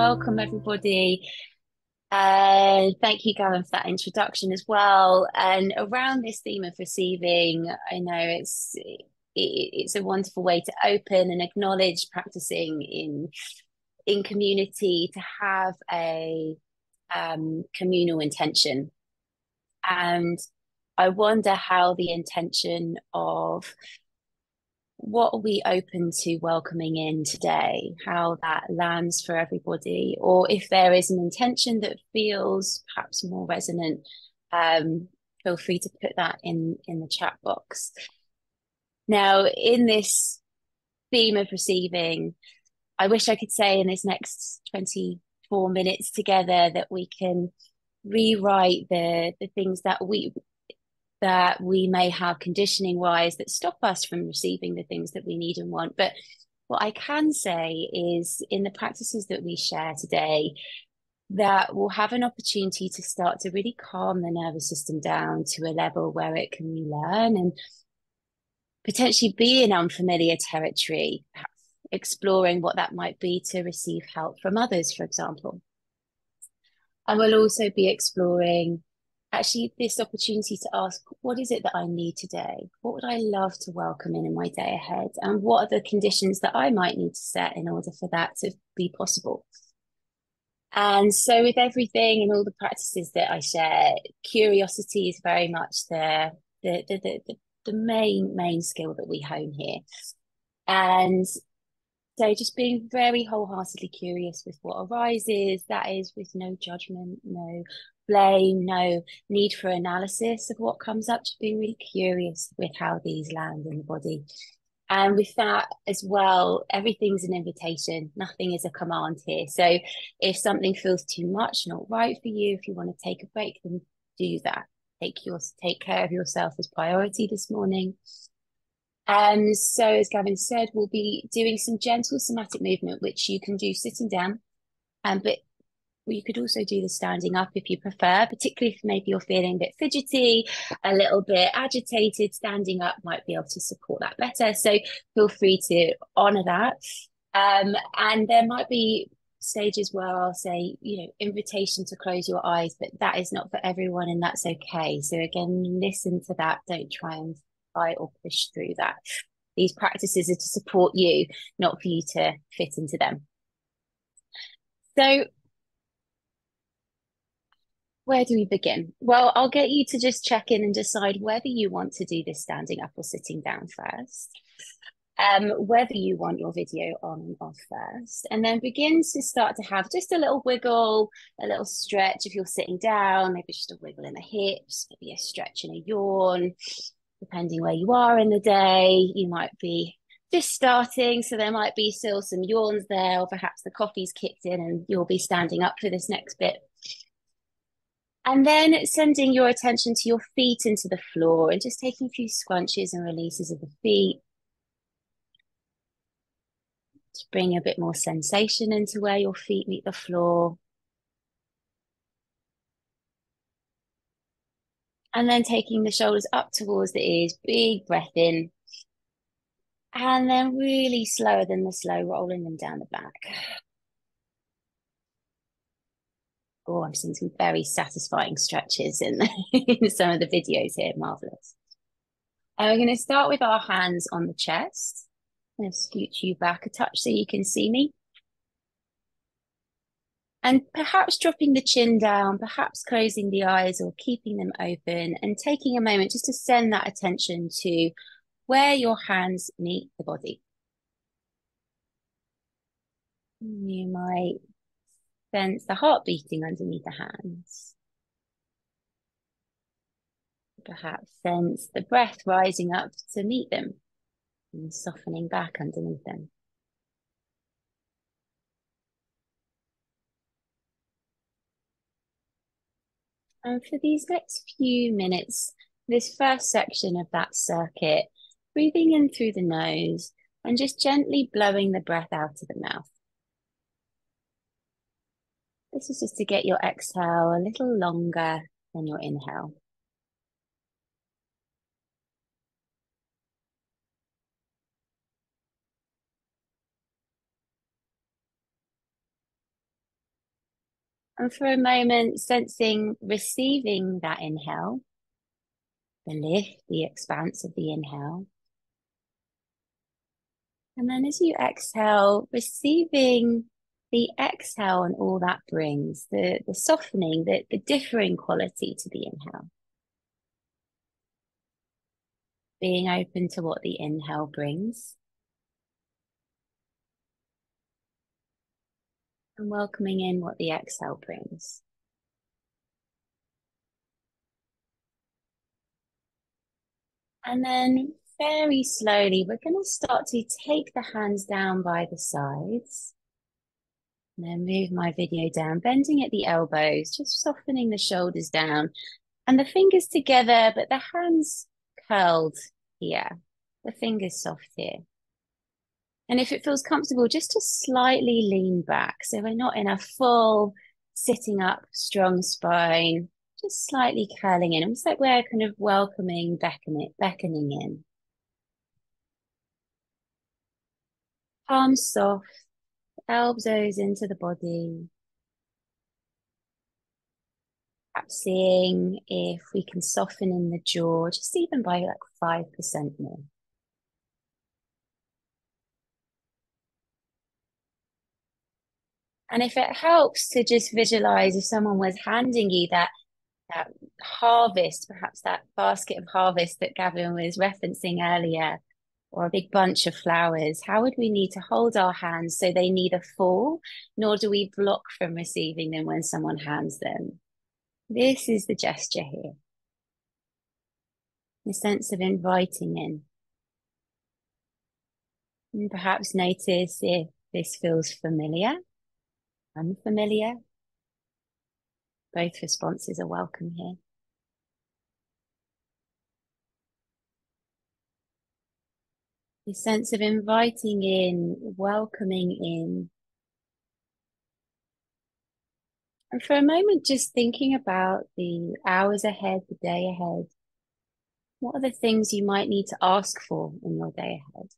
welcome everybody. And thank you, Gavin, for that introduction as well. And around this theme of receiving, I know it's it, it's a wonderful way to open and acknowledge practicing in in community to have a um, communal intention. And I wonder how the intention of what are we open to welcoming in today, how that lands for everybody, or if there is an intention that feels perhaps more resonant, um, feel free to put that in, in the chat box. Now, in this theme of receiving, I wish I could say in this next 24 minutes together that we can rewrite the the things that we that we may have conditioning wise that stop us from receiving the things that we need and want. But what I can say is in the practices that we share today, that we'll have an opportunity to start to really calm the nervous system down to a level where it can relearn and potentially be in unfamiliar territory, exploring what that might be to receive help from others, for example. And we'll also be exploring actually this opportunity to ask what is it that i need today? What would i love to welcome in in my day ahead? And what are the conditions that i might need to set in order for that to be possible? And so with everything and all the practices that i share curiosity is very much the the the, the, the main main skill that we hone here. And so just being very wholeheartedly curious with what arises, that is with no judgment, no blame, no need for analysis of what comes up, just being really curious with how these land in the body. And with that as well, everything's an invitation. Nothing is a command here. So if something feels too much, not right for you, if you want to take a break, then do that. Take your take care of yourself as priority this morning. And so, as Gavin said, we'll be doing some gentle somatic movement, which you can do sitting down. Um, but you could also do the standing up if you prefer, particularly if maybe you're feeling a bit fidgety, a little bit agitated. Standing up might be able to support that better. So feel free to honor that. Um, and there might be stages where I'll say, you know, invitation to close your eyes, but that is not for everyone, and that's okay. So again, listen to that. Don't try and fight or push through that. These practices are to support you, not for you to fit into them. So where do we begin? Well, I'll get you to just check in and decide whether you want to do this standing up or sitting down first. Um, whether you want your video on and off first, and then begin to start to have just a little wiggle, a little stretch if you're sitting down, maybe just a wiggle in the hips, maybe a stretch and a yawn, depending where you are in the day. You might be just starting, so there might be still some yawns there, or perhaps the coffee's kicked in and you'll be standing up for this next bit. And then sending your attention to your feet into the floor and just taking a few scrunches and releases of the feet. To bring a bit more sensation into where your feet meet the floor. And then taking the shoulders up towards the ears, big breath in. And then really slower than the slow, rolling them down the back. Oh, I'm seeing some very satisfying stretches in, in some of the videos here. Marvelous. And we're going to start with our hands on the chest. I'm going to scooch you back a touch so you can see me. And perhaps dropping the chin down, perhaps closing the eyes or keeping them open and taking a moment just to send that attention to where your hands meet the body. You might sense the heart beating underneath the hands. Perhaps sense the breath rising up to meet them and softening back underneath them. And for these next few minutes, this first section of that circuit, breathing in through the nose and just gently blowing the breath out of the mouth. This is just to get your exhale a little longer than your inhale. And for a moment, sensing receiving that inhale, the lift, the expanse of the inhale. And then as you exhale, receiving the exhale and all that brings, the, the softening, the, the differing quality to the inhale. Being open to what the inhale brings. And welcoming in what the exhale brings. And then very slowly, we're going to start to take the hands down by the sides. And then move my video down, bending at the elbows, just softening the shoulders down and the fingers together, but the hands curled here, the fingers soft here. And if it feels comfortable, just to slightly lean back. So we're not in a full sitting up, strong spine, just slightly curling in, almost like we're kind of welcoming, beckoning, beckoning in. Palms soft, elbows into the body. Perhaps seeing if we can soften in the jaw, just even by like 5% more. And if it helps to just visualize if someone was handing you that that harvest, perhaps that basket of harvest that Gavin was referencing earlier, or a big bunch of flowers, how would we need to hold our hands so they neither fall nor do we block from receiving them when someone hands them? This is the gesture here. The sense of inviting in. And perhaps notice if this feels familiar, unfamiliar. Both responses are welcome here. Sense of inviting in, welcoming in. And for a moment, just thinking about the hours ahead, the day ahead. What are the things you might need to ask for in your day ahead?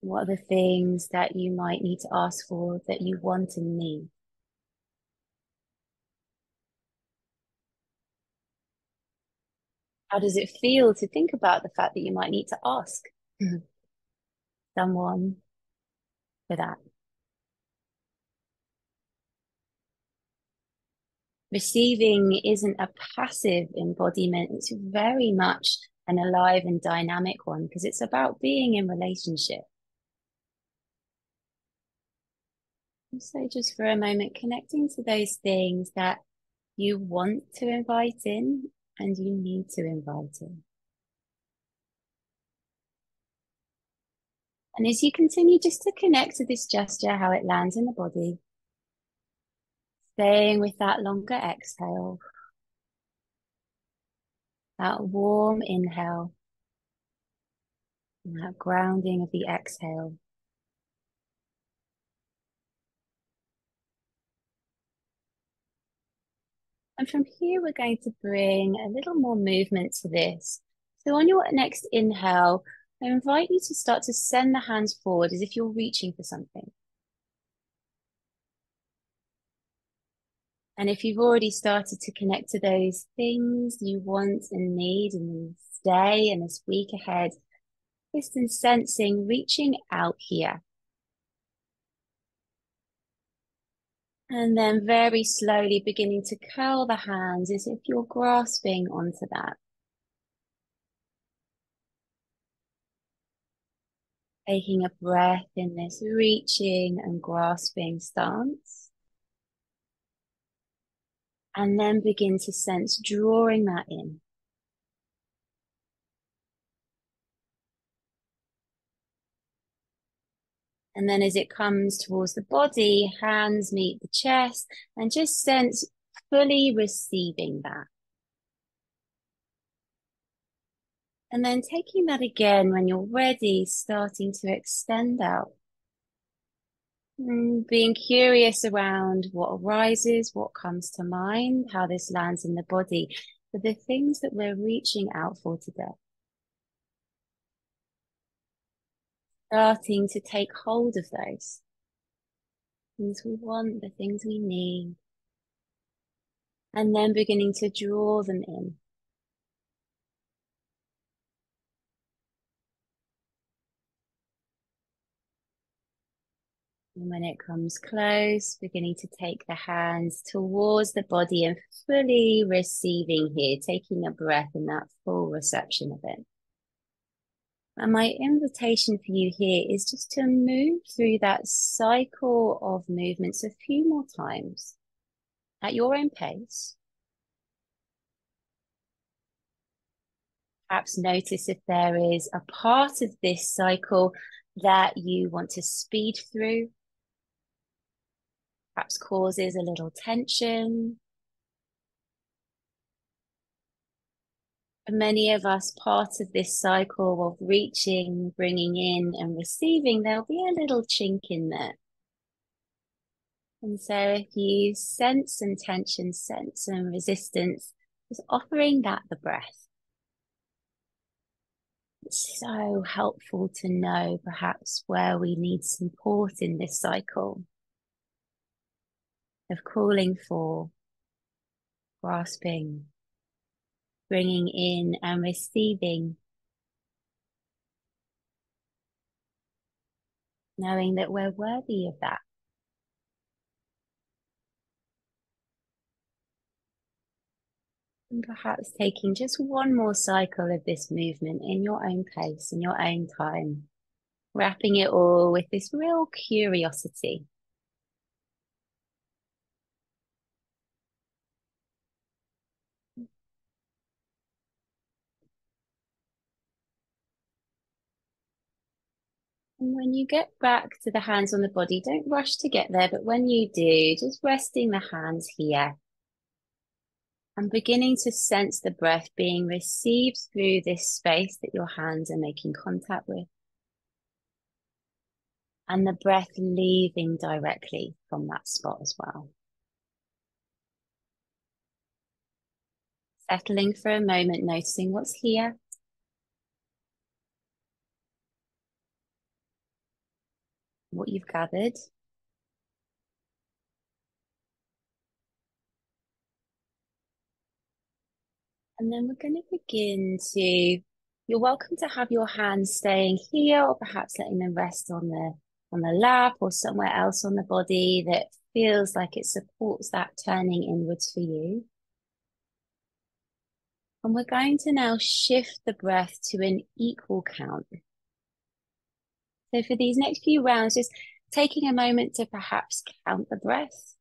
What are the things that you might need to ask for that you want and need? How does it feel to think about the fact that you might need to ask mm-hmm. someone for that? Receiving isn't a passive embodiment, it's very much an alive and dynamic one because it's about being in relationship. So, just for a moment, connecting to those things that you want to invite in and you need to invite in. And as you continue just to connect to this gesture, how it lands in the body, staying with that longer exhale, that warm inhale, and that grounding of the exhale. And from here, we're going to bring a little more movement to this. So on your next inhale, I invite you to start to send the hands forward as if you're reaching for something. And if you've already started to connect to those things you want and need in this day and this week ahead, just in sensing, reaching out here. And then very slowly beginning to curl the hands as if you're grasping onto that. Taking a breath in this reaching and grasping stance. And then begin to sense drawing that in. And then as it comes towards the body, hands meet the chest and just sense fully receiving that. And then taking that again when you're ready, starting to extend out. And being curious around what arises, what comes to mind, how this lands in the body, for the things that we're reaching out for today. Starting to take hold of those things we want, the things we need, and then beginning to draw them in. And when it comes close, beginning to take the hands towards the body and fully receiving here, taking a breath in that full reception of it. And my invitation for you here is just to move through that cycle of movements a few more times at your own pace. Perhaps notice if there is a part of this cycle that you want to speed through perhaps causes a little tension. Many of us, part of this cycle of reaching, bringing in, and receiving, there'll be a little chink in there. And so, if you sense some tension, sense some resistance, just offering that the breath. It's so helpful to know perhaps where we need support in this cycle of calling for, grasping, bringing in and receiving, knowing that we're worthy of that. And perhaps taking just one more cycle of this movement in your own pace, in your own time, wrapping it all with this real curiosity. When you get back to the hands on the body, don't rush to get there, but when you do, just resting the hands here. And beginning to sense the breath being received through this space that your hands are making contact with. And the breath leaving directly from that spot as well. Settling for a moment, noticing what's here what you've gathered. And then we're going to begin to, you're welcome to have your hands staying here or perhaps letting them rest on the on the lap or somewhere else on the body that feels like it supports that turning inwards for you. And we're going to now shift the breath to an equal count. So for these next few rounds, just taking a moment to perhaps count the breath.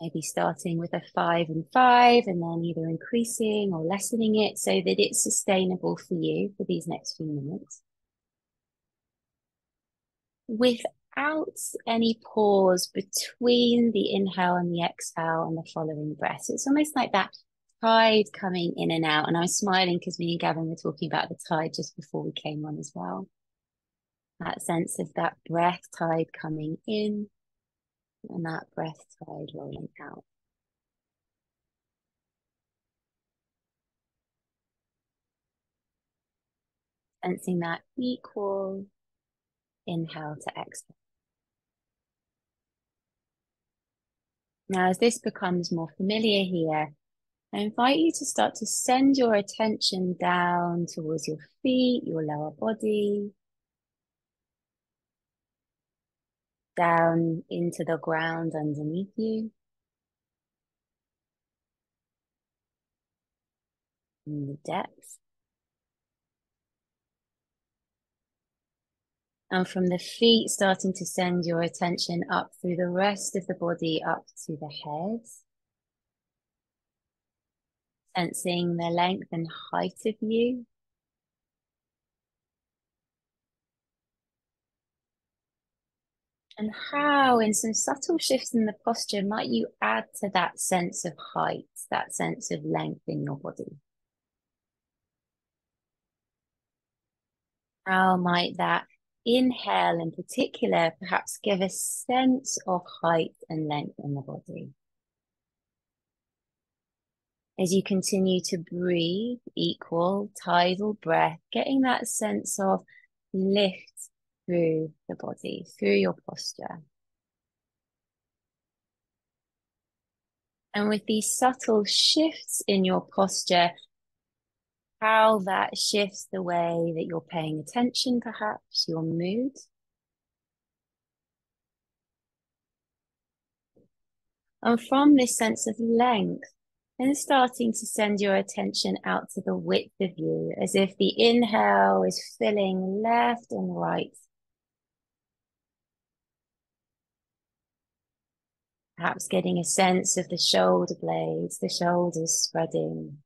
Maybe starting with a five and five, and then either increasing or lessening it so that it's sustainable for you for these next few minutes. Without any pause between the inhale and the exhale and the following breath. So it's almost like that tide coming in and out. And I was smiling because me and Gavin were talking about the tide just before we came on as well. That sense of that breath tide coming in and that breath tide rolling out. Sensing that equal inhale to exhale. Now, as this becomes more familiar here, I invite you to start to send your attention down towards your feet, your lower body, down into the ground underneath you. In the depths. And from the feet, starting to send your attention up through the rest of the body, up to the head. Sensing the length and height of you. And how, in some subtle shifts in the posture, might you add to that sense of height, that sense of length in your body? How might that inhale in particular perhaps give a sense of height and length in the body? As you continue to breathe equal tidal breath, getting that sense of lift through the body, through your posture. And with these subtle shifts in your posture, how that shifts the way that you're paying attention, perhaps your mood. And from this sense of length, then starting to send your attention out to the width of you, as if the inhale is filling left and right. Perhaps getting a sense of the shoulder blades, the shoulders spreading.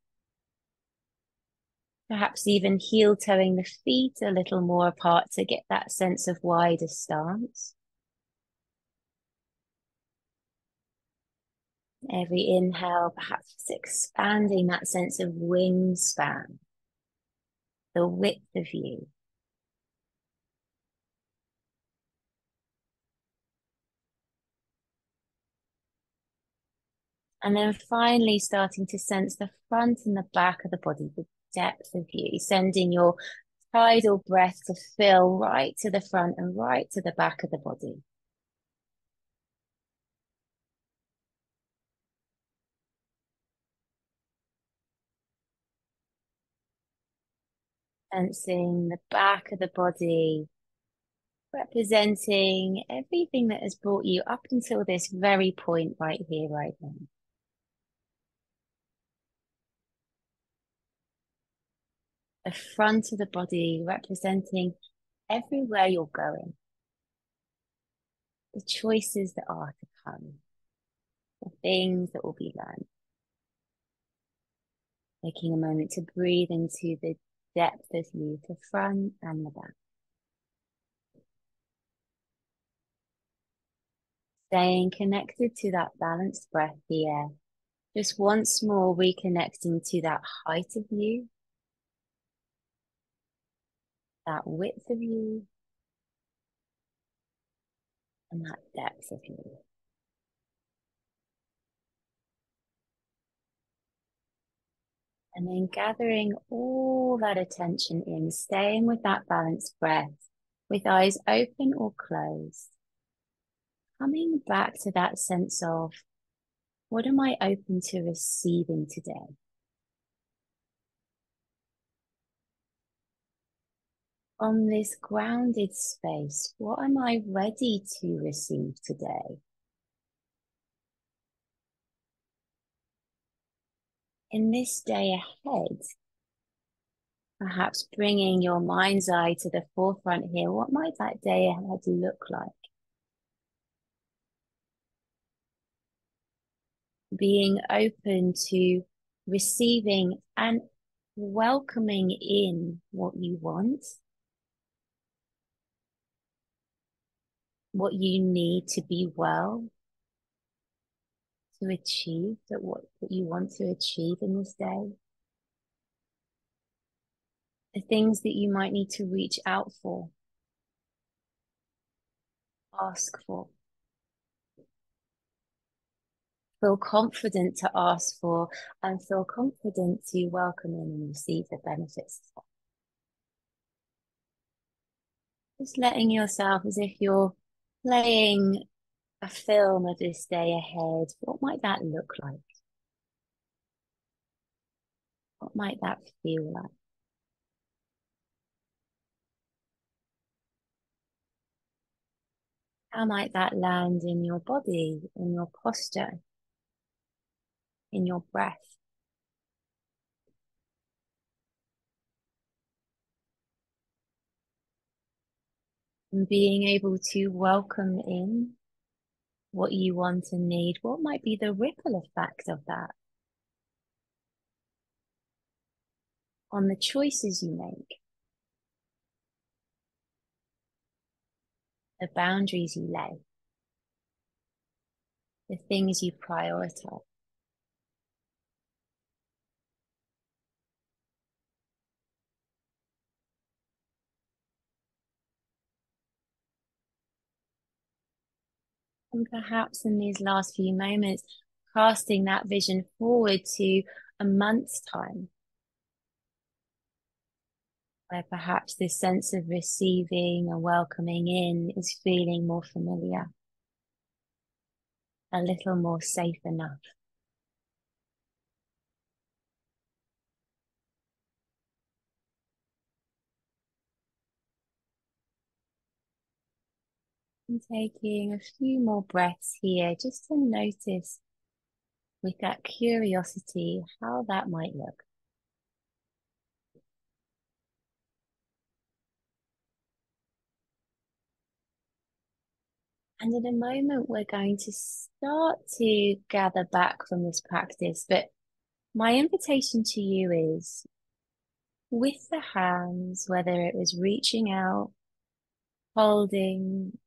Perhaps even heel toeing the feet a little more apart to get that sense of wider stance. Every inhale, perhaps expanding that sense of wingspan, the width of you. And then finally starting to sense the front and the back of the body, the depth of you, sending your tidal breath to fill right to the front and right to the back of the body. Sensing the back of the body, representing everything that has brought you up until this very point right here, right now. The front of the body representing everywhere you're going, the choices that are to come, the things that will be learned. Taking a moment to breathe into the depth of you, the front and the back. Staying connected to that balanced breath here. Just once more reconnecting to that height of you, that width of you, and that depth of you. And then gathering all that attention in, staying with that balanced breath, with eyes open or closed. Coming back to that sense of what am I open to receiving today? From this grounded space, what am I ready to receive today? In this day ahead, perhaps bringing your mind's eye to the forefront here, what might that day ahead look like? Being open to receiving and welcoming in what you want, what you need to be well, to achieve, that what that you want to achieve in this day. The things that you might need to reach out for, ask for. Feel confident to ask for and feel confident to welcome in and receive the benefits. Just letting yourself as if you're playing a film of this day ahead, what might that look like? What might that feel like? How might that land in your body, in your posture, in your breath? And being able to welcome in what you want and need, what might be the ripple effect of that on the choices you make, the boundaries you lay, the things you prioritize. And perhaps in these last few moments, casting that vision forward to a month's time, where perhaps this sense of receiving and welcoming in is feeling more familiar, a little more safe enough. And taking a few more breaths here just to notice with that curiosity how that might look. And in a moment, we're going to start to gather back from this practice. But my invitation to you is with the hands, whether it was reaching out, holding,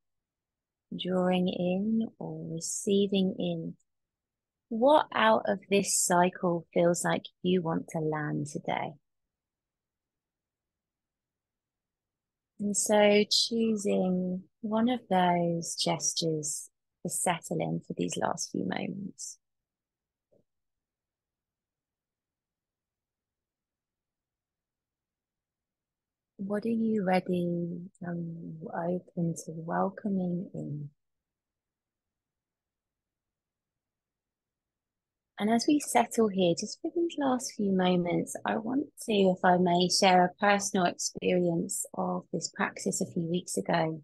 drawing in, or receiving in, what out of this cycle feels like you want to land today? And so choosing one of those gestures to settle in for these last few moments. What are you ready um, and open to welcoming in? And as we settle here, just for these last few moments, I want to, if I may, share a personal experience of this practice a few weeks ago.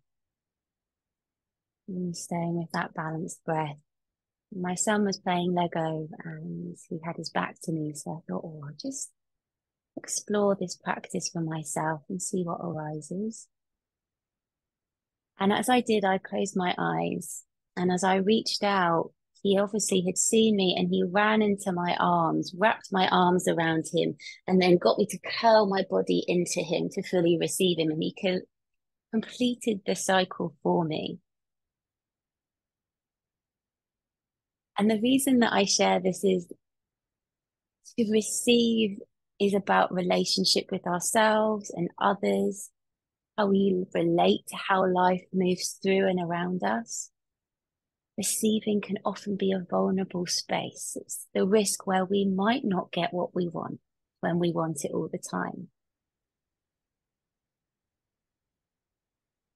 And staying with that balanced breath. My son was playing Lego and he had his back to me, so I thought, oh, I'll just explore this practice for myself and see what arises. And as I did, I closed my eyes. And as I reached out, he obviously had seen me and he ran into my arms, wrapped my arms around him, and then got me to curl my body into him to fully receive him. And he co- completed the cycle for me. And the reason that I share this is to receive is about relationship with ourselves and others, how we relate to how life moves through and around us receiving can often be a vulnerable space. It's the risk where we might not get what we want when we want it all the time.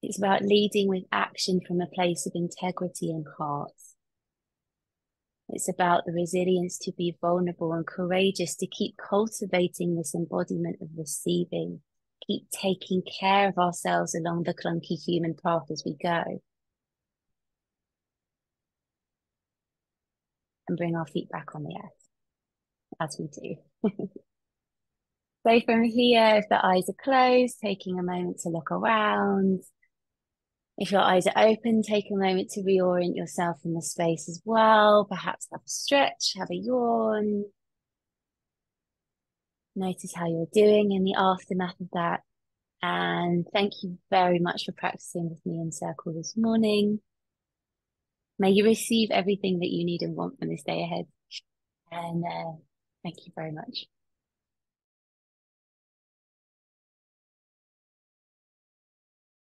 It's about leading with action from a place of integrity and heart. It's about the resilience to be vulnerable and courageous to keep cultivating this embodiment of receiving, keep taking care of ourselves along the clunky human path as we go. and bring our feet back on the earth as we do. so from here, if the eyes are closed, taking a moment to look around. If your eyes are open, take a moment to reorient yourself in the space as well. Perhaps have a stretch, have a yawn. Notice how you're doing in the aftermath of that. And thank you very much for practicing with me in circle this morning. May you receive everything that you need and want from this day ahead. And uh, thank you very much.